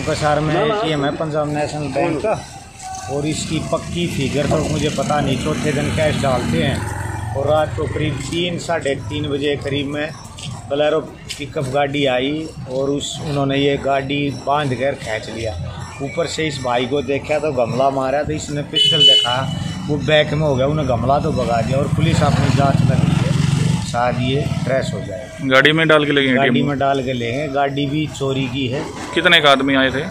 कसार में एटीएम है Punjab national bank का और इसकी पक्की फिगर तो मुझे पता नहीं चौथे दिन कैश डालते हैं। और रात को करीब तीन साढ़े तीन बजे करीब में बलैरो पिकअप गाड़ी आई और उस उन्होंने ये गाड़ी बाँध कर खींच लिया। ऊपर से इस भाई को देखा तो गमला मारा तो इसने पिस्टल देखा वो बैक में हो गया उन्हें गमला तो भगा दिया और पुलिस अपनी जाँच में लगी शायद ये ट्रेस हो जाए गाड़ी में डाल के लेंगे गाड़ी में डाल के लेंगे। गाड़ी भी चोरी की है। कितने का आदमी आए थे?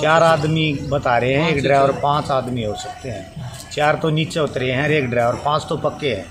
चार आदमी बता रहे हैं एक ड्राइवर पाँच आदमी हो सकते हैं। चार तो नीचे उतरे हैं और एक ड्राइवर पाँच तो पक्के हैं।